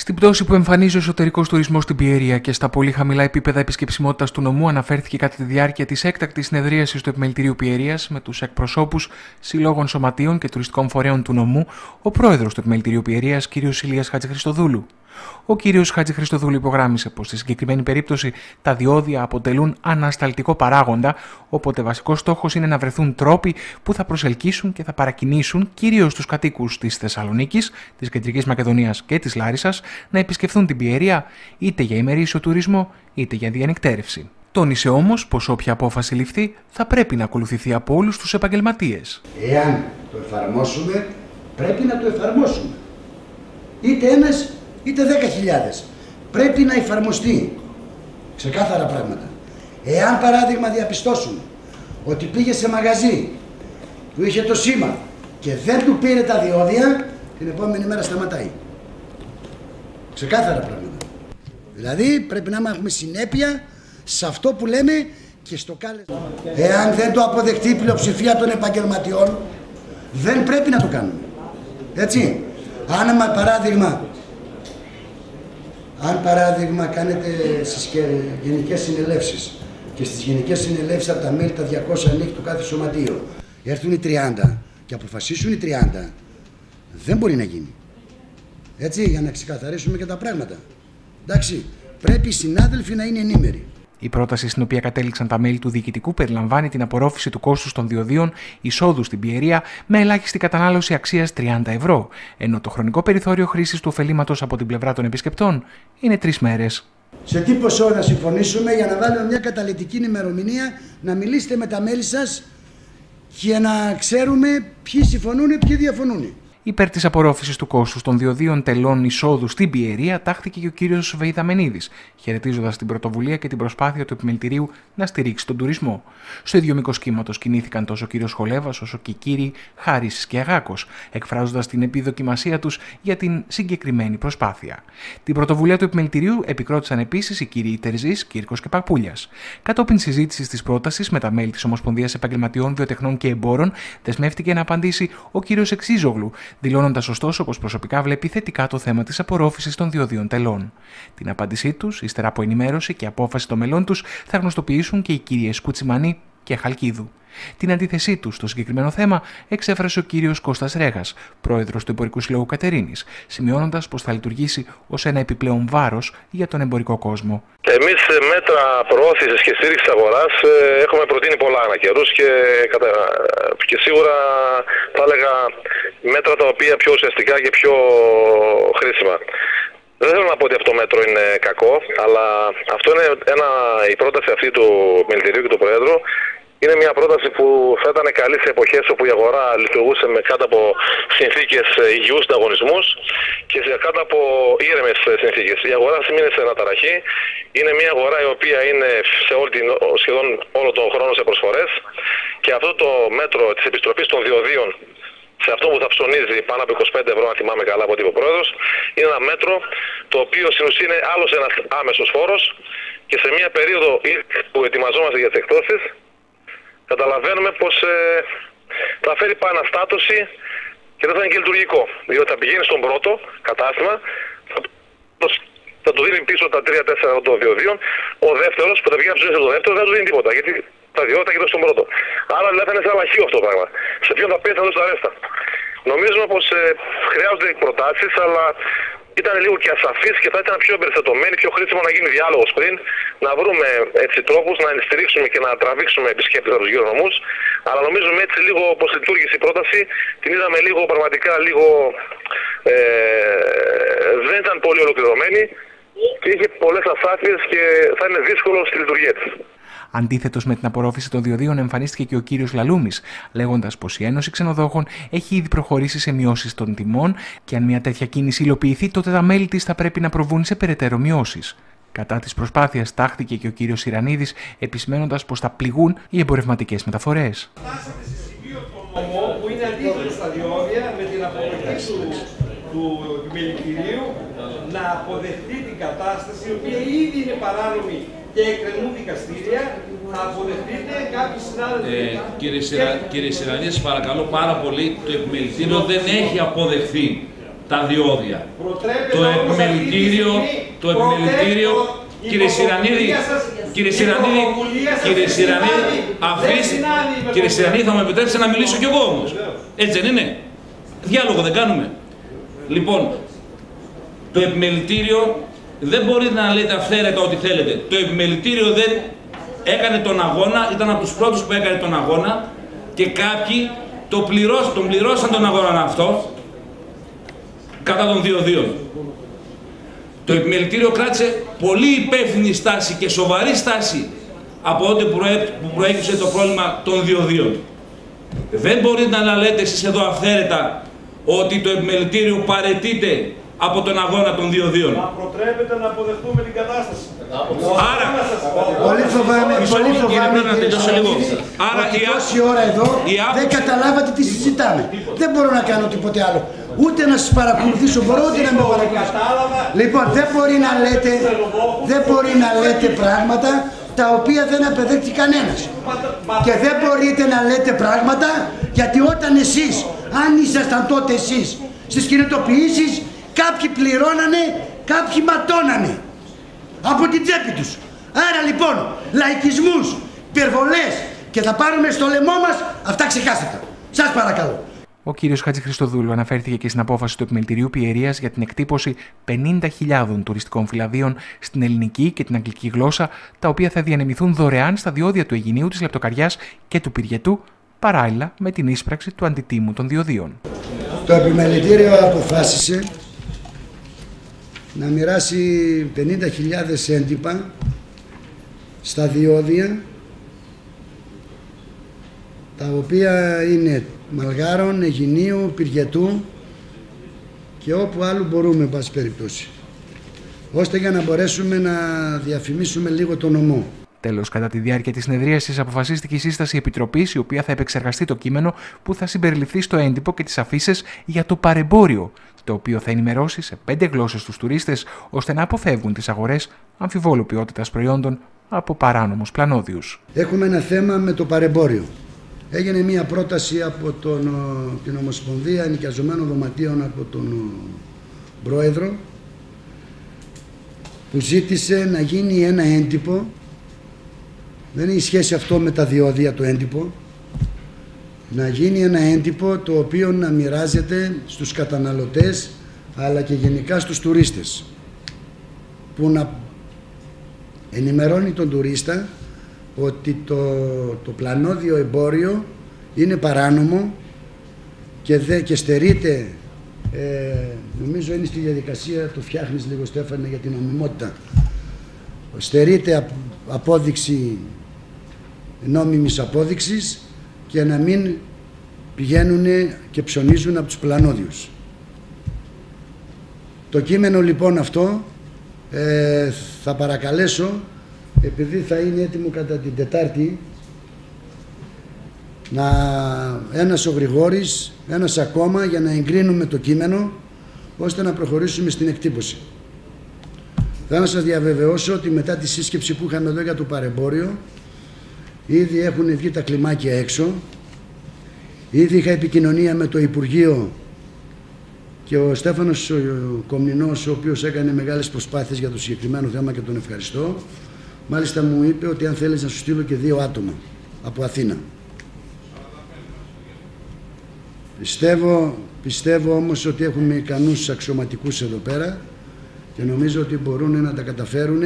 Στην πτώση που εμφανίζει ο εσωτερικός τουρισμός στην Πιέρια και στα πολύ χαμηλά επίπεδα επισκεψιμότητας του νομού, αναφέρθηκε κατά τη διάρκεια της έκτακτης συνεδρίασης του Επιμελητηρίου Πιερίας με τους εκπροσώπους συλλόγων σωματείων και τουριστικών φορέων του νομού, ο πρόεδρος του Επιμελητηρίου Πιερίας, κ. Ηλίας Χατζηχριστοδούλου. Ο κ. Χάτζη Χριστοδούλου υπογράμμισε πως στη συγκεκριμένη περίπτωση τα διόδια αποτελούν ανασταλτικό παράγοντα, οπότε βασικός στόχος είναι να βρεθούν τρόποι που θα προσελκύσουν και θα παρακινήσουν κυρίως τους κατοίκους της Θεσσαλονίκης, της Κεντρικής Μακεδονίας και της Λάρισας να επισκεφθούν την Πιερία είτε για ημερήσιο τουρισμό είτε για διανυκτέρευση. Τόνισε όμως πως όποια απόφαση ληφθεί θα πρέπει να ακολουθηθεί από όλους τους επαγγελματίες. Εάν το εφαρμόσουμε, πρέπει να το εφαρμόσουμε. Είτε ένας είτε 10.000. Πρέπει να εφαρμοστεί. Ξεκάθαρα πράγματα. Εάν παράδειγμα διαπιστώσουμε ότι πήγε σε μαγαζί που είχε το σήμα και δεν του πήρε τα διόδια, την επόμενη μέρα σταματάει. Ξεκάθαρα πράγματα. Δηλαδή πρέπει να έχουμε συνέπεια σε αυτό που λέμε και στο κάλεσμα. Εάν δεν το αποδεχτεί η πλειοψηφία των επαγγελματιών, δεν πρέπει να το κάνουμε. Έτσι. Αν παράδειγμα αν παράδειγμα κάνετε στις γενικές συνελεύσεις και στις γενικές συνελεύσεις από τα μέλη τα 200 ανοίξει του κάθε σωματείο έρθουν οι 30 και αποφασίσουν οι 30 δεν μπορεί να γίνει. Έτσι, για να ξεκαθαρίσουμε και τα πράγματα. Εντάξει, πρέπει οι συνάδελφοι να είναι ενήμεροι. Η πρόταση στην οποία κατέληξαν τα μέλη του διοικητικού περιλαμβάνει την απορρόφηση του κόστους των διοδίων εισόδου στην πιερία με ελάχιστη κατανάλωση αξίας 30 ευρώ, ενώ το χρονικό περιθώριο χρήσης του ωφελήματος από την πλευρά των επισκεπτών είναι τρεις μέρες. Σε τι ποσό να συμφωνήσουμε για να βάλουμε μια καταλητική ημερομηνία, να μιλήσετε με τα μέλη σας και να ξέρουμε ποιοι συμφωνούν και ποιοι διαφωνούν; Υπέρ της απορρόφησης του κόστους των διοδίων τελών εισόδου στην Πιερία τάχθηκε και ο κύριος Βεϊδαμενίδης, χαιρετίζοντας την πρωτοβουλία και την προσπάθεια του επιμελητηρίου να στηρίξει τον τουρισμό. Στο ίδιο μήκος κύματος κινήθηκαν τόσο ο κύριος Χολέβας όσο και οι κύριοι Χάρης και Αγάκος, εκφράζοντας την επιδοκιμασία τους για την συγκεκριμένη προσπάθεια. Την πρωτοβουλία του επιμελητηρίου επικρότησαν επίσης οι κύριοι Τερζής, Κύρκος και Παπούλια. Κατόπιν συζήτησης της πρότασης με τα μέλη της Ομοσπονδίας Επαγγελματιών Βιοτεχνών και Εμπόρων, δεσμεύτηκε να απαντήσει ο κύριος Εξίζογλου, δηλώνοντας ωστόσο πως προσωπικά βλέπει θετικά το θέμα της απορρόφησης των διοδίων τελών. Την απάντησή τους, ύστερα από ενημέρωση και απόφαση των μελών τους, θα γνωστοποιήσουν και οι κυρίε Κουτσιμανή και Χαλκίδου. Την αντίθεσή του στο συγκεκριμένο θέμα εξέφρασε ο κύριος Κώστας Ρέγας, πρόεδρος του Εμπορικού Συλλόγου Κατερίνης, σημειώνοντας πως θα λειτουργήσει ως ένα επιπλέον βάρος για τον εμπορικό κόσμο. Εμείς μέτρα προώθησης και στήριξης αγοράς ε, έχουμε προτείνει πολλά ανά καιρούς και, και σίγουρα θα έλεγα μέτρα τα οποία πιο ουσιαστικά και πιο χρήσιμα. Δεν θέλω να πω ότι αυτό το μέτρο είναι κακό, αλλά αυτό είναι ένα, η πρόταση αυτή του Μιλτηρίου και του Προέδρου είναι μια πρόταση που θα ήταν καλή σε εποχές όπου η αγορά λειτουργούσε με κάτω από συνθήκες υγιούς ανταγωνισμούς και κάτω από ήρεμες συνθήκες. Η αγορά σημαίνει σε αναταραχή. Είναι μια αγορά η οποία είναι σε όλη την, σχεδόν όλο τον χρόνο σε προσφορές και αυτό το μέτρο της επιστροφής των διοδίων σε αυτό που θα ψωνίζει πάνω από 25 ευρώ, αν θυμάμαι καλά από ό,τι είπε ο πρόεδρος, είναι ένα μέτρο το οποίο στην ουσία είναι άλλος ένας άμεσος φόρος και σε μια περίοδο που ετοιμαζόμαστε για τις εκτόσει, καταλαβαίνουμε πως ε, θα φέρει επαναστάτωση και δεν θα είναι και λειτουργικό. Διότι θα πηγαίνει στον πρώτο κατάστημα, θα του δίνει πίσω τα 3-4 των διοδίων, ο δεύτερος που θα πηγαίνει στο δεύτερος δεν θα του δίνει τίποτα. Γιατί τα διόδια και δώσει στον πρώτο. Άρα δηλαδή θα είναι σαν λαχείο αυτό το πράγμα. Σε ποιον θα πει θα δώσει τα ρέστα. Νομίζουμε πως ε, χρειάζονται προτάσεις, αλλά ήταν λίγο και ασαφεί και θα ήταν πιο εμπεριστατωμένοι, πιο χρήσιμο να γίνει διάλογος πριν, να βρούμε έτσι τρόπους να στηρίξουμε και να τραβήξουμε επισκέπτε από τους γύρω νομού. Αλλά νομίζουμε έτσι λίγο όπω λειτουργήσε η πρόταση, την είδαμε λίγο πραγματικά λίγο. Ε, δεν ήταν πολύ ολοκληρωμένη και είχε πολλές ασάφειε και θα είναι δύσκολο στη λειτουργία της. Αντίθετος με την απορρόφηση των διοδίων, εμφανίστηκε και ο κύριος Λαλούμης, λέγοντας πως η Ένωση Ξενοδόχων έχει ήδη προχωρήσει σε μειώσεις των τιμών και αν μια τέτοια κίνηση υλοποιηθεί, τότε τα μέλη της θα πρέπει να προβούν σε περαιτέρω μειώσεις. Κατά της προσπάθειας, τάχθηκε και ο κύριος Ιρανίδης, επισημένοντα πως θα πληγούν οι εμπορευματικές μεταφορές. Φτάσατε σε σημείο που είναι αντίθετο στα διόδια με την αποδοχή του, του επιμελητηρίου να αποδεχτεί την κατάσταση, η οποία ήδη είναι παράνομη και εκκρεμούν δικαστήρια, θα αποδεχτείτε κάποιοι συνάδελφοι. Ε, κύριε, Συρα... κύριε Σιρανίδη, παρακαλώ πάρα πολύ, το επιμελητήριο δεν έχει αποδεχθεί τα διόδια. Προτρέπετε Το όμως αυτή τη επιμελητήριο, στιγμή, το επιμελητήριο, προτρέπω, η κύριε Σιρανίδη, πρωτοβουλία σας- κύριε η Σιρανίδη, πρωτοβουλία σας κύριε δεν Σιρανίδη, συνάδει- δεν αφήστε, συνάδει με κύριε το- Σιρανίδη θα μου επιτρέψετε να μιλήσω κι εγώ όμως. Έτσι δεν είναι; Διάλογο δεν κάνουμε. Λοιπόν, το επιμελητήριο δεν μπορείτε να λέτε αυθαίρετα ό,τι θέλετε. Το επιμελητήριο δεν έκανε τον αγώνα, ήταν από τους πρώτους που έκανε τον αγώνα και κάποιοι το πληρώσ, τον πληρώσαν τον αγώνα αυτό κατά των δύο δύο. Το επιμελητήριο κράτησε πολύ υπεύθυνη στάση και σοβαρή στάση από ό,τι προέ- που προέκυψε το πρόβλημα των διοδίων. Δεν μπορείτε να λέτε εσείς εδώ αυθαίρετα ότι το επιμελητήριο παρετείται από τον αγώνα των διοδίων. Μα προτρέπετε να αποδεχτούμε την κατάσταση. Άρα, Να σας πω. Πολύ φοβάμαι, Μισό πολύ λεπτό, κύριε, φοβάμαι πρέπει να κύριε τελειώσω λίγο. Σαρακίδη, Άρα ότι η ά- τόση ώρα εδώ η άποψη- δεν καταλάβατε τι συζητάμε. Δεν μπορώ να κάνω τίποτε άλλο. Ούτε να σας παρακολουθήσω, μπορώ ούτε να με παρακολουθήσω. Κατάλαβα. Λοιπόν, δεν μπορεί να λέτε, δεν μπορεί να λέτε πράγματα τα οποία δεν απεδέχτηκε κανένας. Και δεν μπορείτε να λέτε πράγματα γιατί όταν εσείς, αν ήσασταν τότε εσείς στις κινητοποιήσεις, κάποιοι πληρώνανε, κάποιοι ματώνανε από την τσέπη τους. Άρα λοιπόν, λαϊκισμούς, υπερβολές και θα πάρουμε στο λαιμό μας, αυτά ξεχάστε τα. Σας παρακαλώ. Ο κύριος Χατζη Χριστοδούλου αναφέρθηκε και στην απόφαση του Επιμελητηρίου Πιερίας για την εκτύπωση 50.000 τουριστικών φυλαδίων στην ελληνική και την αγγλική γλώσσα, τα οποία θα διανεμηθούν δωρεάν στα διόδια του Αιγινίου, της Λεπτοκαριάς και του Πυριετού, παράλληλα με την ίσπραξη του αντιτίμου των διοδίων. Το επιμελητήριο αποφάσισε να μοιράσει 50.000 έντυπα στα διόδια τα οποία είναι Μαλγάρων, Αιγινίου, Πυριετού και όπου άλλου μπορούμε, εν πάση περιπτώσει. Ώστε για να μπορέσουμε να διαφημίσουμε λίγο το νομό. Τέλος, κατά τη διάρκεια της συνεδρίασης, αποφασίστηκε η σύσταση επιτροπής, η οποία θα επεξεργαστεί το κείμενο που θα συμπεριληφθεί στο έντυπο και τις αφήσεις για το παρεμπόριο, το οποίο θα ενημερώσει σε πέντε γλώσσες τους τουρίστες, ώστε να αποφεύγουν τις αγορές αμφιβόλου ποιότητας προϊόντων από παράνομους πλανόδιους. Έχουμε ένα θέμα με το παρεμπόριο. Έγινε μία πρόταση από τον, ο, την Ομοσπονδία Ενοικιαζομένων Δωματίων από τον ο, Πρόεδρο που ζήτησε να γίνει ένα έντυπο δεν έχει σχέση αυτό με τα διόδια το έντυπο. Να γίνει ένα έντυπο το οποίο να μοιράζεται στους καταναλωτές αλλά και γενικά στους τουρίστες. Που να ενημερώνει τον τουρίστα ότι το, το πλανόδιο εμπόριο είναι παράνομο και, δε, και στερείται ε, νομίζω είναι στη διαδικασία το φτιάχνεις λίγο Στέφανε για την νομιμότητα στερείται απ- απόδειξη νόμιμης απόδειξης και να μην πηγαίνουν και ψωνίζουν από τους πλανόδιους. Το κείμενο λοιπόν αυτό ε, θα παρακαλέσω επειδή θα είναι έτοιμο κατά την Τετάρτη να ένας ο Γρηγόρης, ένας ακόμα για να εγκρίνουμε το κείμενο ώστε να προχωρήσουμε στην εκτύπωση. Θα να σας διαβεβαιώσω ότι μετά τη σύσκεψη που είχαμε εδώ για το παρεμπόριο ήδη έχουν βγει τα κλιμάκια έξω. Ήδη είχα επικοινωνία με το Υπουργείο και ο Στέφανος ο Κομνηνός ο οποίος έκανε μεγάλες προσπάθειες για το συγκεκριμένο θέμα και τον ευχαριστώ μάλιστα μου είπε ότι αν θέλεις να σου στείλω και δύο άτομα από Αθήνα. Πιστεύω, πιστεύω όμως ότι έχουμε ικανούς αξιωματικούς εδώ πέρα και νομίζω ότι μπορούν να τα καταφέρουν